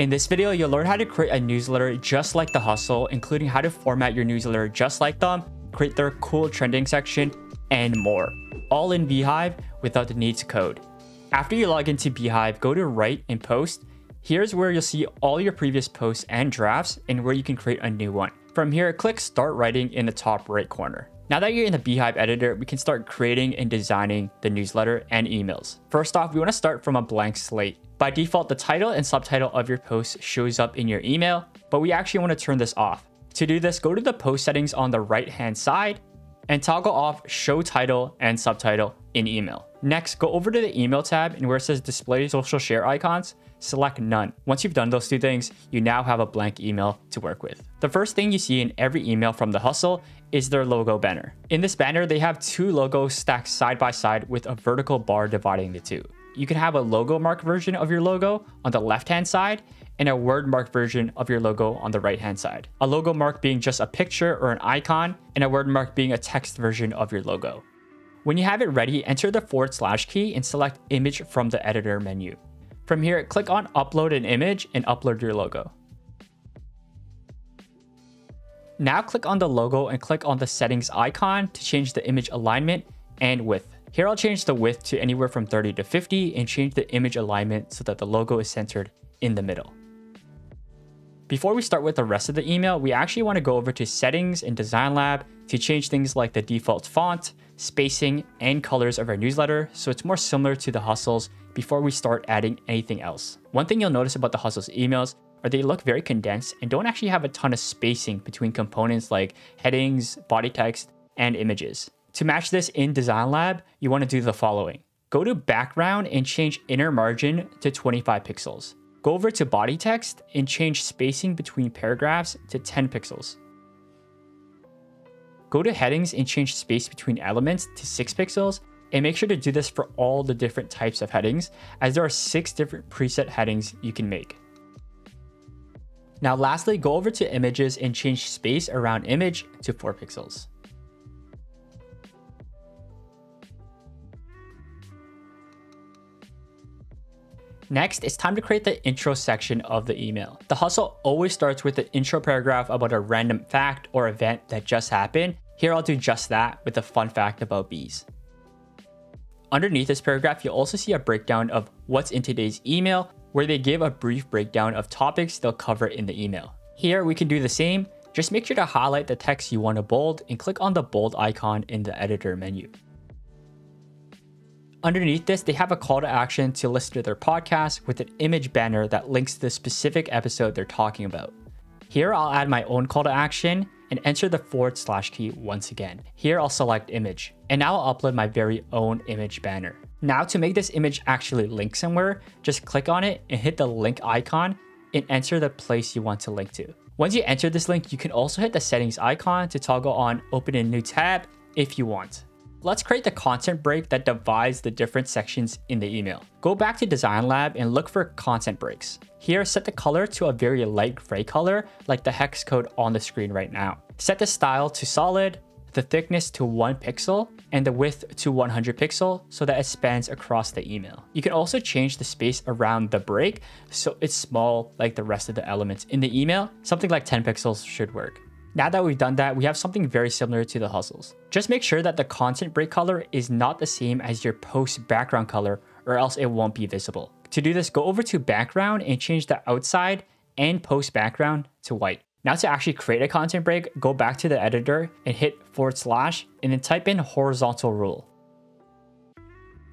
In this video, you'll learn how to create a newsletter just like The Hustle, including how to format your newsletter just like them, create their cool trending section, and more. All in Beehiiv without the need to code. After you log into Beehiiv, go to Write and Post. Here's where you'll see all your previous posts and drafts and where you can create a new one. From here, click Start Writing in the top right corner. Now that you're in the Beehiiv editor, we can start creating and designing the newsletter and emails. First off, we want to start from a blank slate. By default, the title and subtitle of your post shows up in your email, but we actually want to turn this off. To do this, go to the post settings on the right hand side and toggle off show title and subtitle in email. Next, go over to the email tab and where it says display social share icons, select none. Once you've done those two things, you now have a blank email to work with. The first thing you see in every email from The Hustle is their logo banner. In this banner, they have two logos stacked side by side with a vertical bar dividing the two. You can have a logo mark version of your logo on the left hand side and a word mark version of your logo on the right hand side. A logo mark being just a picture or an icon and a word mark being a text version of your logo. When you have it ready, enter the forward slash key and select image from the editor menu. From here, click on upload an image and upload your logo. Now click on the logo and click on the settings icon to change the image alignment and width. Here I'll change the width to anywhere from 30 to 50 and change the image alignment so that the logo is centered in the middle. Before we start with the rest of the email, we actually want to go over to settings in Design Lab to change things like the default font, spacing, and colors of our newsletter so it's more similar to the Hustles before we start adding anything else. One thing you'll notice about the Hustles emails are they look very condensed and don't actually have a ton of spacing between components like headings, body text, and images. To match this in Design Lab, you want to do the following. Go to background and change inner margin to 25 pixels. Go over to body text and change spacing between paragraphs to 10 pixels. Go to headings and change space between elements to 6 pixels and make sure to do this for all the different types of headings as there are 6 different preset headings you can make. Now lastly, go over to images and change space around image to 4 pixels. Next, it's time to create the intro section of the email. The hustle always starts with an intro paragraph about a random fact or event that just happened. Here I'll do just that with a fun fact about bees. Underneath this paragraph, you'll also see a breakdown of what's in today's email where they give a brief breakdown of topics they'll cover in the email. Here we can do the same, just make sure to highlight the text you want to bold and click on the bold icon in the editor menu. Underneath this, they have a call to action to listen to their podcast with an image banner that links to the specific episode they're talking about. Here, I'll add my own call to action and enter the forward slash key once again. Here, I'll select image, and now I'll upload my very own image banner. Now to make this image actually link somewhere, just click on it and hit the link icon and enter the place you want to link to. Once you enter this link, you can also hit the settings icon to toggle on open a new tab if you want. Let's create the content break that divides the different sections in the email. Go back to Design Lab and look for content breaks. Here, set the color to a very light gray color, like the hex code on the screen right now. Set the style to solid, the thickness to 1 pixel, and the width to 100 pixel so that it spans across the email. You can also change the space around the break so it's small like the rest of the elements in the email. Something like 10 pixels should work. Now that we've done that, we have something very similar to the hustles. Just make sure that the content break color is not the same as your post background color or else it won't be visible. To do this, go over to background and change the outside and post background to white. Now to actually create a content break, go back to the editor and hit forward slash and then type in horizontal rule.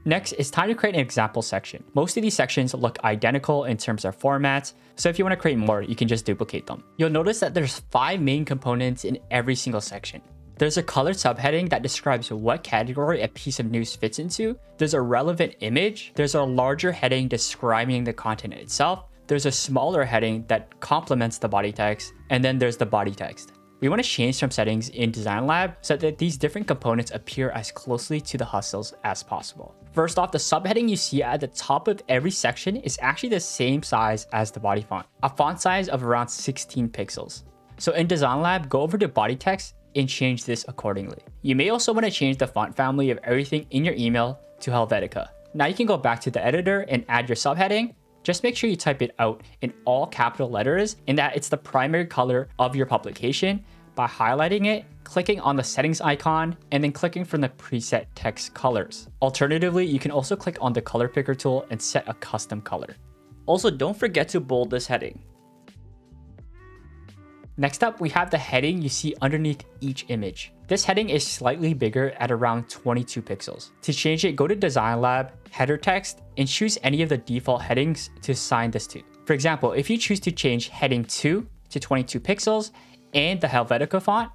Next, it's time to create an example section. Most of these sections look identical in terms of formats, so if you want to create more, you can just duplicate them. You'll notice that there's five main components in every single section. There's a colored subheading that describes what category a piece of news fits into. There's a relevant image. There's a larger heading describing the content itself. There's a smaller heading that complements the body text. And then there's the body text. We want to change some settings in Design Lab so that these different components appear as closely to the hustles as possible. First off, the subheading you see at the top of every section is actually the same size as the body font, a font size of around 16 pixels. So in Design Lab, go over to body text and change this accordingly. You may also want to change the font family of everything in your email to Helvetica. Now you can go back to the editor and add your subheading just make sure you type it out in all capital letters and that it's the primary color of your publication by highlighting it, clicking on the settings icon, and then clicking from the preset text colors. Alternatively, you can also click on the color picker tool and set a custom color. Also, don't forget to bold this heading. Next up, we have the heading you see underneath each image. This heading is slightly bigger at around 22 pixels. To change it, go to Design Lab, Header Text, and choose any of the default headings to assign this to. For example, if you choose to change heading 2 to 22 pixels and the Helvetica font,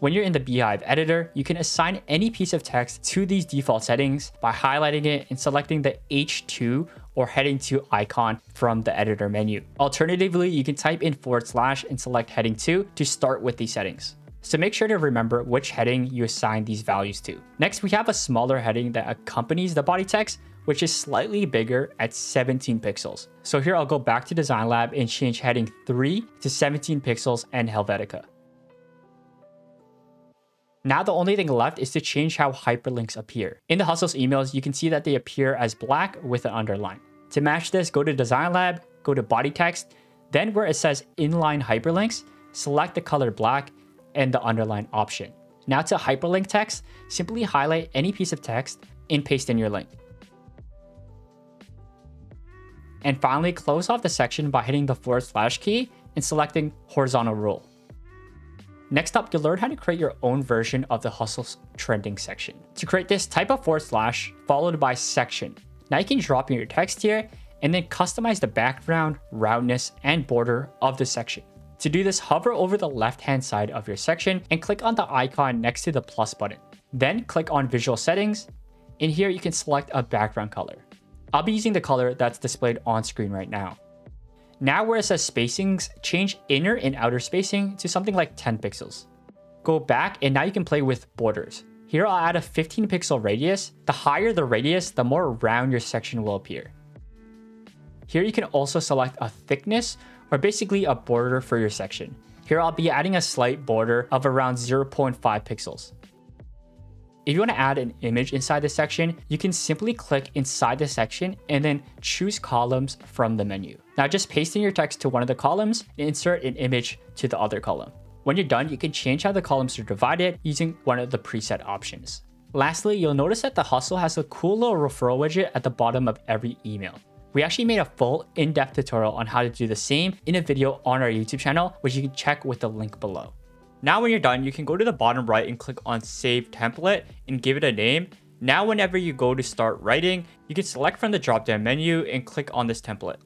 when you're in the Beehiiv editor, you can assign any piece of text to these default settings by highlighting it and selecting the H2 or heading 2 icon from the editor menu. Alternatively, you can type in forward slash and select heading 2 to start with these settings. So make sure to remember which heading you assign these values to. Next, we have a smaller heading that accompanies the body text, which is slightly bigger at 17 pixels. So here I'll go back to Design Lab and change heading 3 to 17 pixels and Helvetica. Now the only thing left is to change how hyperlinks appear. In the Hustles emails, you can see that they appear as black with an underline. To match this, go to Design Lab, go to Body Text, then where it says Inline Hyperlinks, select the color black and the underline option. Now to hyperlink text, simply highlight any piece of text and paste in your link. And finally, close off the section by hitting the forward slash key and selecting horizontal rule. Next up, you'll learn how to create your own version of the Hustle's trending section. To create this, type a forward slash followed by section. Now you can drop in your text here and then customize the background, roundness, and border of the section. To do this, hover over the left-hand side of your section and click on the icon next to the plus button. Then click on visual settings. In here, you can select a background color. I'll be using the color that's displayed on screen right now. Now where it says spacings, change inner and outer spacing to something like 10 pixels. Go back and now you can play with borders. Here I'll add a 15 pixel radius. The higher the radius, the more round your section will appear. Here you can also select a thickness or basically a border for your section. Here I'll be adding a slight border of around 0.5 pixels. If you want to add an image inside the section, you can simply click inside the section and then choose columns from the menu. Now just paste in your text to one of the columns and insert an image to the other column. When you're done, you can change how the columns are divided using one of the preset options. Lastly, you'll notice that the Hustle has a cool little referral widget at the bottom of every email. We actually made a full in-depth tutorial on how to do the same in a video on our YouTube channel, which you can check with the link below. Now when you're done, you can go to the bottom right and click on Save Template and give it a name. Now whenever you go to start writing, you can select from the drop down menu and click on this template.